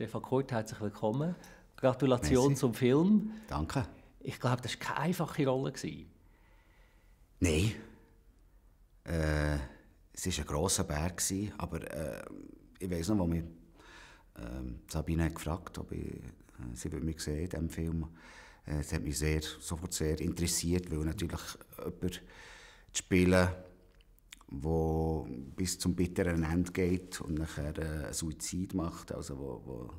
Stefan Kurt, herzlich willkommen. Gratulation Merci. zum Film. Danke. Ich glaube, das war keine einfache Rolle. Nein. Äh, es war ein grosser Berg, aber äh, ich weiß noch, wo mich äh, Sabine hat gefragt ob ich, äh, sie mich sehen in diesem Film. Äh, das hat mich sehr, sofort sehr interessiert, weil natürlich jemand zu spielen, der bis zum bitteren Ende geht und nachher äh, Suizid macht, also wo, wo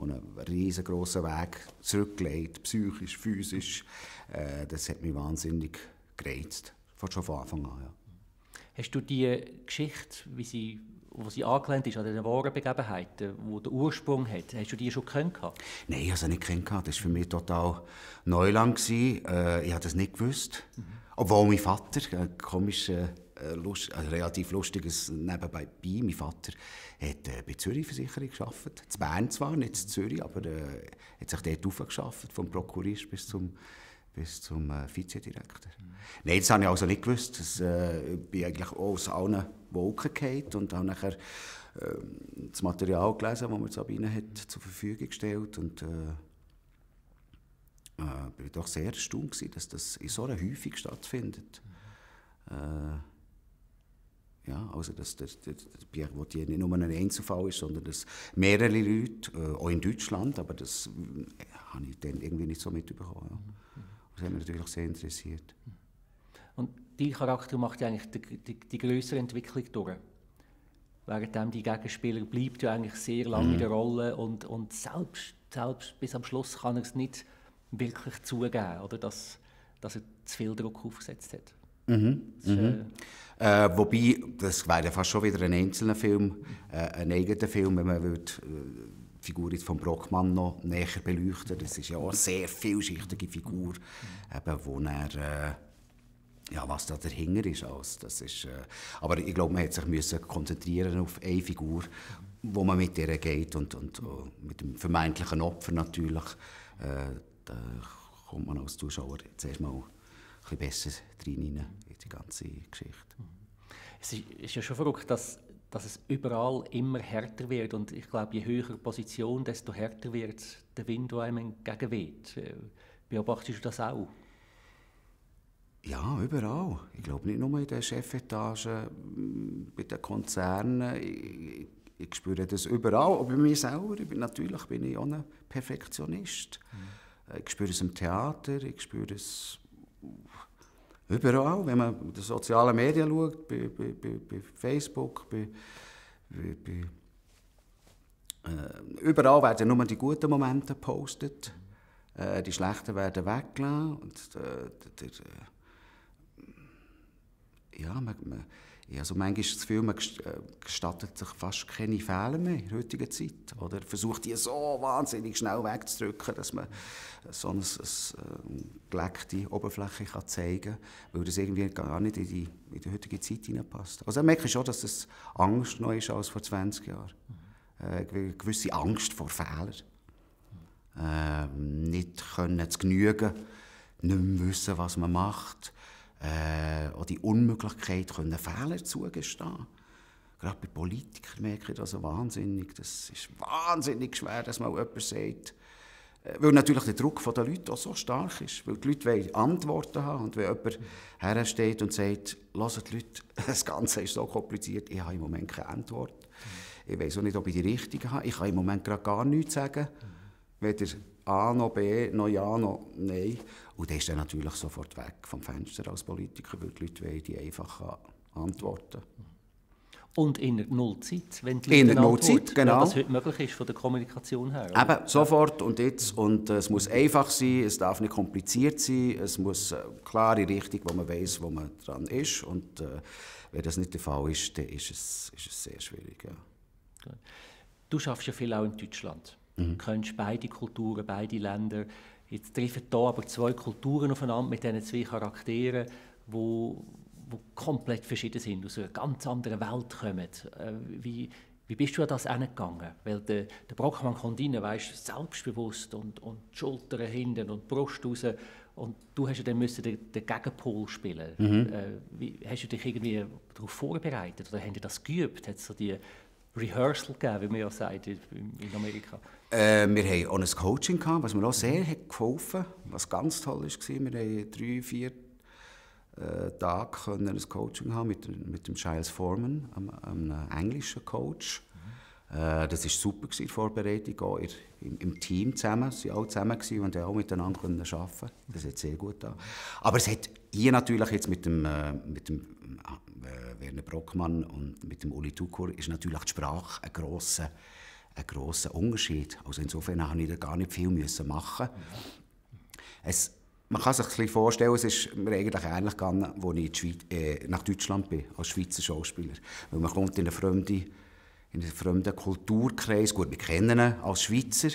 wo einen riesengroßen Weg zurücklegt, psychisch, physisch. Äh, das hat mich wahnsinnig gereizt, schon von Anfang an. Ja. Hast du die Geschichte, wie sie, wo sie angelehnt ist an den wahren Begebenheiten, wo der Ursprung hat, hast du die schon gekannt? Nein, ich habe sie nicht gekannt. Das war für mich total Neuland. Äh, ich habe das nicht gewusst. Mhm. Obwohl mein Vater, ein komischer äh, Lust, ein relativ lustiges nebenbei. Mein Vater hat äh, bei Zürich Versicherung gearbeitet. In Bern zwar, nicht in Zürich, aber äh, hat sich dort aufgeschafft, vom Prokurist bis zum, bis zum äh, Vizedirektor. Mhm. Nein, das habe ich also nicht gewusst. Das, äh, ich bin eigentlich auch aus allen Wolken gefallen und habe nachher äh, das Material gelesen, das mir Sabine hat zur Verfügung gestellt und äh, äh, bin doch sehr erstaunt dass das in so einer Häufig stattfindet. Mhm. Äh, ja, also dass der, der Pierre Vautier nicht nur ein Einzelfall ist, sondern dass mehrere Leute, äh, auch in Deutschland, aber das äh, habe ich dann irgendwie nicht so mitbekommen. Ja. Das hat mich natürlich sehr interessiert. Und dein Charakter macht ja eigentlich die, die, die größere Entwicklung durch. Während die Gegenspieler bleibt ja eigentlich sehr lange mhm. in der Rolle und, und selbst, selbst bis am Schluss kann er es nicht wirklich zugeben, oder, dass, dass er zu viel Druck aufgesetzt hat. Mhm. Mhm. Äh, äh, wobei, das wäre ja fast schon wieder ein einzelner Film, äh, ein eigener Film, wenn man würde, äh, die Figur von Brockmann noch näher beleuchten Das ist ja auch eine sehr vielschichtige Figur, eben, wo er, äh, ja, was da dahinter ist. Alles. Das ist äh, aber ich glaube, man hat sich müssen konzentrieren auf eine Figur, wo man mit ihr geht und, und mit dem vermeintlichen Opfer natürlich. da kommt man als Zuschauer zuerst mal bisschen besser rein in die ganze Geschichte. Es ist ja schon verrückt, dass, dass es überall immer härter wird und ich glaube, je höher die Position, desto härter wird der Wind, der einem entgegenweht. Äh, beobachtest du das auch? Ja, überall. Ich glaube nicht nur in den Chefetagen, bei den Konzernen. Ich, ich spüre das überall, auch bei mir selber. Ich bin, natürlich bin ich auch ein Perfektionist. Mhm. Ich spüre es im Theater, ich spüre es Überall, wenn man in den sozialen Medien schaut, bei, bei, bei, Facebook, bei äh, überall werden nur die guten Momente gepostet. Äh, die schlechten werden weggelassen. Und, äh, der, äh, ja, man, man, also manchmal das Gefühl, man äh, gestattet sich fast keine Fehler mehr in der heutigen Zeit. Oder versucht die so wahnsinnig schnell wegzudrücken, dass man so eine, eine äh, geleckte Oberfläche kann zeigen kann, weil das irgendwie gar nicht in die, in die heutige Zeit hineinpasst. Also ich merke schon, dass das Angst noch ist als vor 20 Jahren. Äh, eine gewisse Angst vor Fehlern. Äh, nicht können zu genügen, nicht mehr wissen, was man macht äh, auch die Unmöglichkeit, können Fehler zugestehen. Gerade bei Politikern merke ich das wahnsinnig. Das ist wahnsinnig schwer, dass mal jemand sagt, äh, weil natürlich der Druck der Leute auch so stark ist. Weil die Leute wollen Antworten haben. Und wenn jemand hersteht und sagt, lasst die Leute, das Ganze ist so kompliziert, ich habe im Moment keine Antwort. Ich weiß auch nicht, ob ich die richtige habe. Ich kann im Moment gerade gar nichts sagen. Weder A noch B, noch Ja noch Nein. Und der ist dann natürlich sofort weg vom Fenster als Politiker, weil die Leute wollen die einfach antworten. Und in der Nullzeit, wenn die Leute In der Nullzeit, genau. Was heute möglich ist von der Kommunikation her. Oder? Eben, sofort und jetzt. Und äh, es muss einfach sein, es darf nicht kompliziert sein, es muss äh, klare Richtung, wo man weiß, wo man dran ist. Und äh, wenn das nicht der Fall ist, dann ist es, ist es sehr schwierig. Ja. Du schaffst ja viel auch in Deutschland. Mhm. Du kennst beide Kulturen, beide Länder. Jetzt treffen hier aber zwei Kulturen aufeinander mit diesen zwei Charakteren, die wo, wo komplett verschieden sind, aus einer ganz anderen Welt kommen. Äh, wie, wie bist du an das angegangen? Weil der, der Brockmann kommt rein, weißt, selbstbewusst und, und die Schultern hinten und die Brust raus. Und du hast ja dann müssen den, den Gegenpol spielen. Mhm. Äh, wie, hast du dich irgendwie darauf vorbereitet oder haben die das geübt? Hat so die, Rehearsal gegeben, wie man ja sagt in, in Amerika? Äh, wir hatten auch ein Coaching, gehabt, was mir auch sehr hat geholfen hat, was ganz toll war. Wir hatten drei, vier äh, Tage können ein Coaching haben mit, mit dem Giles Foreman, einem, einem englischen Coach. Äh, das war super, die Vorbereitung, auch im, im Team zusammen. Sie waren alle zusammen gewesen und auch miteinander arbeiten konnten. Das hat sehr gut getan. Aber es hat hier natürlich jetzt mit dem, äh, mit dem äh, Werner Brockmann und mit dem Uli Tukur ist natürlich die Sprache ein grosser, ein grosser Unterschied. Also insofern musste ich da gar nicht viel müssen machen. Es, man kann sich ein bisschen vorstellen, es ist mir eigentlich ähnlich gegangen, als ich Schweiz, äh, nach Deutschland bin, als Schweizer Schauspieler. Weil man kommt in eine fremde, in einen fremden Kulturkreis. Gut, wir kennen ihn als Schweizer,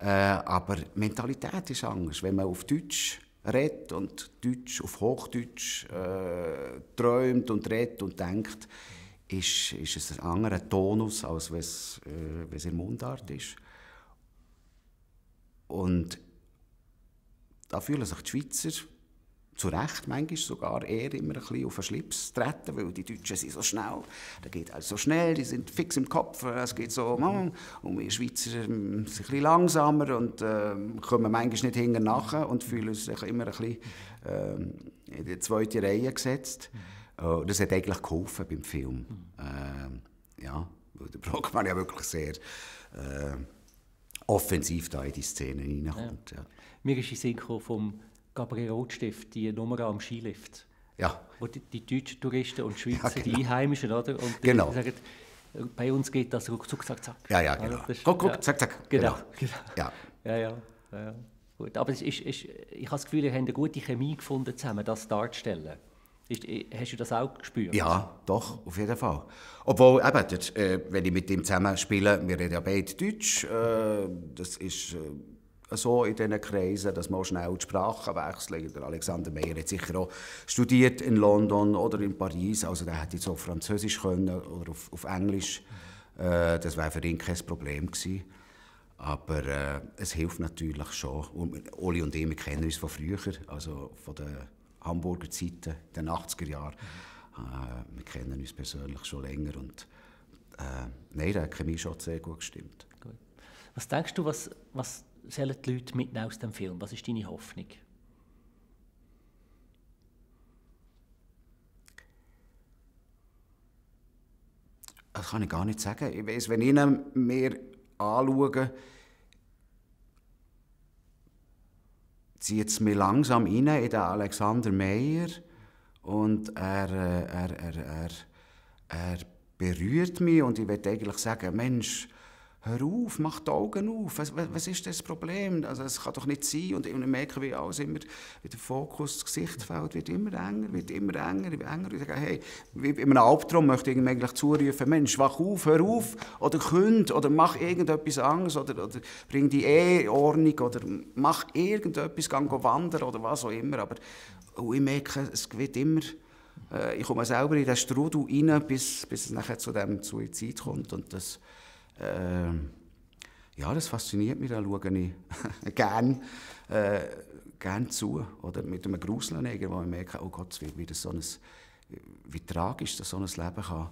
äh, aber die Mentalität ist anders. Wenn man auf Deutsch redet und Deutsch auf Hochdeutsch äh, träumt und redet und denkt, ist, ist es ein anderer Tonus, als wenn es, äh, es in Mundart ist. Und da fühlen sich die Schweizer zu Recht manchmal sogar eher immer ein bisschen auf den Schlips treten, weil die Deutschen sind so schnell. Da geht alles so schnell, die sind fix im Kopf, es geht so, mm, und wir Schweizer sind ein bisschen langsamer und äh, kommen manchmal nicht hinten nach und fühlen sich immer ein bisschen äh, in die zweite Reihe gesetzt. Mhm. Das hat eigentlich geholfen beim Film. Mhm. Äh, ja, weil der Brockmann ja wirklich sehr äh, offensiv da in die Szene hineinkommt. Ja. Ja. Mir ist in Sinn vom Gabriel Rotstift, die Nummer am Skilift. Ja. Wo die, die deutschen Touristen und Schweizer, ja, genau. die Einheimischen, oder? Und genau. sagen, bei uns geht das ruckzuck, zack, zack. Ja, ja, genau. Also guck, guck, ja. zack, zack. Genau. genau. Ja. Ja, ja. ja. Gut. Aber ist, ist, ich habe das Gefühl, ihr habt eine gute Chemie gefunden, zusammen das darzustellen. Ist, hast du das auch gespürt? Ja, doch, auf jeden Fall. Obwohl, eben, das, äh, wenn ich mit ihm zusammen spiele, wir reden ja beide Deutsch, äh, das ist... Äh, so in diesen Kreisen, dass man schnell die Sprache wechselt. Der Alexander Meyer hat sicher auch studiert in London oder in Paris, also der hätte jetzt auch Französisch können oder auf, auf Englisch. Äh, das wäre für ihn kein Problem gewesen. Aber äh, es hilft natürlich schon. Und Oli und ich, wir kennen uns von früher, also von den Hamburger Zeiten, den 80er Jahren. Äh, wir kennen uns persönlich schon länger und äh, nein, da hat Chemie schon sehr gut gestimmt. Gut. Was denkst du, was, was sollen die Leute mitnehmen aus dem Film? Was ist deine Hoffnung? Das kann ich gar nicht sagen. Ich weiss, wenn ich ihn mir anschaue, zieht mir langsam rein in den Alexander Meyer und er, äh, er, er, er, er berührt mich und ich würde eigentlich sagen, Mensch, hör auf, mach die Augen auf, was, was ist das Problem? Also es kann doch nicht sein. Und ich merke, wie alles immer, wie der Fokus, das Gesichtsfeld wird immer enger, wird immer enger, wird enger. Ich sage, hey, wie in einem Albtraum möchte ich eigentlich zurufen, Mensch, wach auf, hör auf, oder künd, oder mach irgendetwas anderes, oder, oder bring die Eheordnung, oder mach irgendetwas, geh wandern, oder was auch immer, aber oh, ich merke, es wird immer, äh, ich komme selber in den Strudel rein, bis, bis es nachher zu dem Suizid kommt. Und das äh, ja, das fasziniert mich, da schaue ich gerne äh, gern zu. Oder mit einem Gruseln, wo ich merke, oh Gott, wie, wie, das so ein, wie tragisch das so ein Leben kann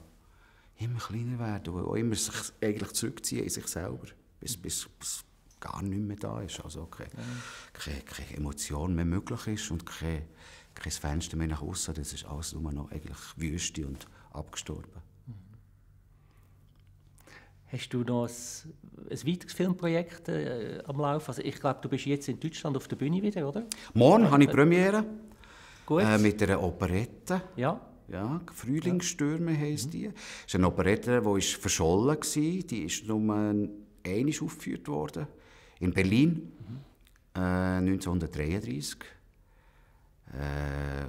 immer kleiner werden und auch immer sich eigentlich zurückziehen in sich selber, bis, bis, bis gar nichts mehr da ist. Also keine, ja. keine, keine Emotion mehr möglich ist und kein, kein Fenster mehr nach außen. Das ist alles nur noch eigentlich Wüste und abgestorben. Hast du noch ein, ein weiteres Filmprojekt äh, am Laufen? Also ich glaube, du bist jetzt in Deutschland auf der Bühne wieder, oder? Morgen ja, habe ich Premiere. Gut. Äh, mit einer Operette. Ja. Ja, Frühlingsstürme ja. heisst die. Das ist eine Operette, die ist verschollen war. Die ist nur einmal aufgeführt worden. In Berlin. Mhm. Äh, 1933. Äh,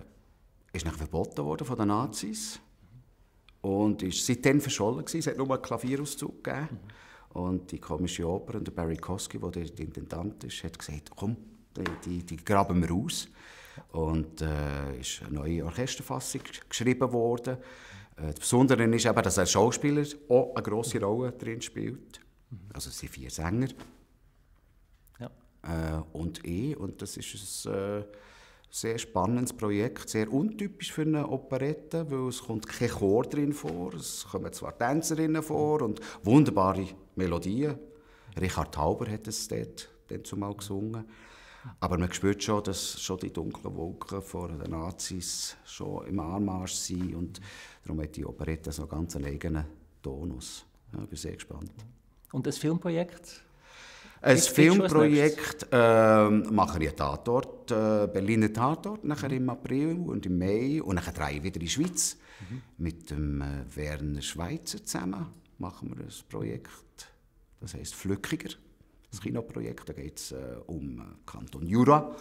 ist nach verboten worden von den Nazis. Und ist seitdem verschollen gewesen. Es hat nur einen Klavierauszug gegeben. Mhm. Und die komische Oper, und der Barry Kosky, der der Intendant ist, hat gesagt, komm, die, die, die graben wir aus. Und äh, ist eine neue Orchesterfassung geschrieben worden. Äh, das Besondere ist eben, dass ein Schauspieler auch eine grosse Rolle drin spielt. Mhm. Also es sind vier Sänger. Ja. Äh, und ich. Und das ist ein, äh, sehr spannendes Projekt, sehr untypisch für eine Operette, weil es kommt kein Chor drin vor, es kommen zwar Tänzerinnen vor und wunderbare Melodien. Richard Tauber hat es dort dann zumal gesungen. Aber man spürt schon, dass schon die dunklen Wolken vor den Nazis schon im Anmarsch sind und darum hat die Operette so ganz eigenen Tonus. Ja, ich bin sehr gespannt. Und das Filmprojekt? Ein Filmprojekt äh, mache ich einen Tatort, äh, Berliner Tatort, nachher im April und im Mai und dann drehe ich wieder in die Schweiz. Mhm. Mit dem äh, Werner Schweizer zusammen machen wir ein Projekt, das heißt Flückiger, das Kinoprojekt. Da geht es äh, um äh, Kanton Jura.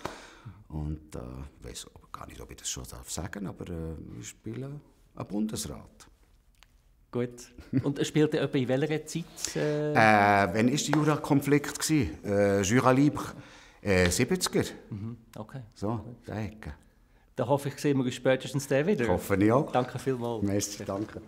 Und äh, ich weiß gar nicht, ob ich das schon sagen darf, aber äh, wir spielen einen Bundesrat. Gut. Und spielt er in welcher Zeit? Äh? Äh, wann war der Jura-Konflikt? Äh, Jura Libre? Äh, 70er. Mhm. Okay. So, der Ecke. Da hoffe ich, sehen wir uns spätestens den wieder. Hoffe ich auch. Danke vielmals. Merci, danke.